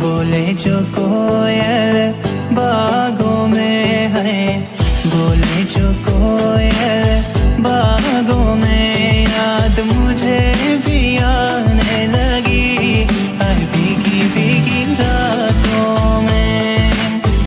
बोले जो कोयल बागों में है बोले जो